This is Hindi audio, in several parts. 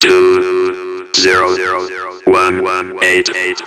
two zero zero one one eight eight.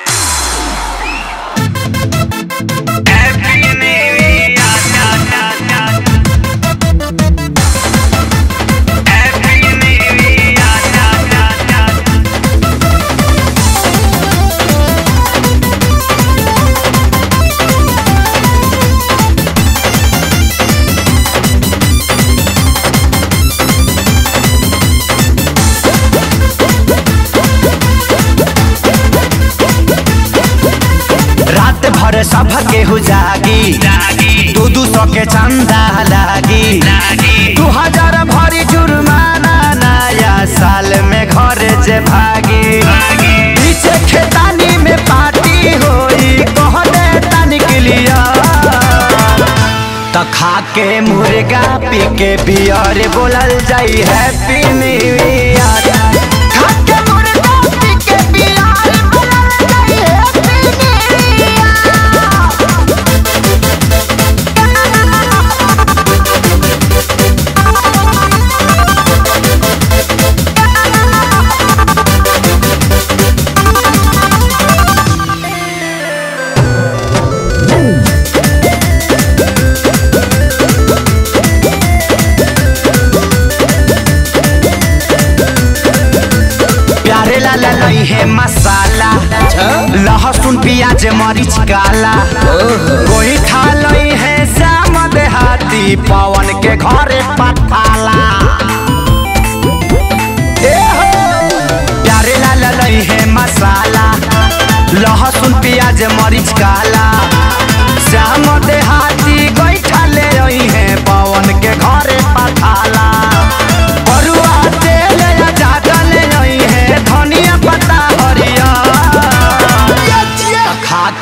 रात भर सब केहू जागी। दू दू सौ के चंदा लागी। दू हज़ार भरी जुर्माना नया साल में घर जे भागी। पीछे खेतानी में पार्टी होई कहने तनिक लिया त खा के मुर्गा पी के बियर बोलल जाई हैप्पी है मसाला। लहसुन प्याज मरीच काला। कोई खा लई है श्याम देहाती पवन के घरे हो! प्यारे लाला लई है मसाला। लहसुन प्याज मरीच काला। श्याम देहाती गईठा ले है पवन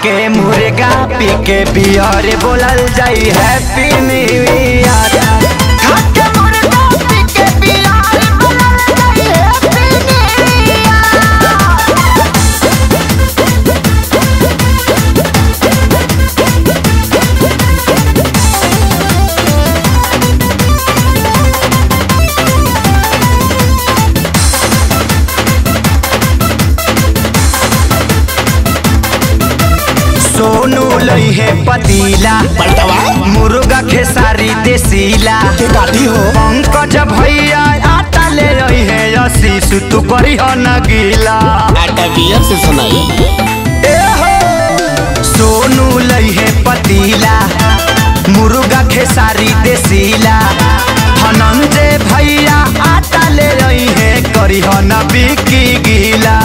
के मुर्गा पी के बियर बोलल जाई हैप्पी न्यू सोनू लई है पतीला। मुर्गा खेसारी देसीला। हो? पंकज भैया आटा ले रही है आशीष तू करी हो न गीला आटा बियर से सुनाई। ए हो सोनू लई है पतीला। मुर्गा खेसारी देसीला। धनंजय भैया आटा ले रही है करी हो न बिकी गीला।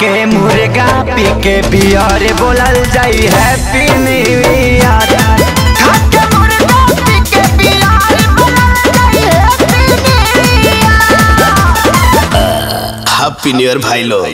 के मुर्गा पी के बियर बोलल जाई happy new year happy new year भाई लोग।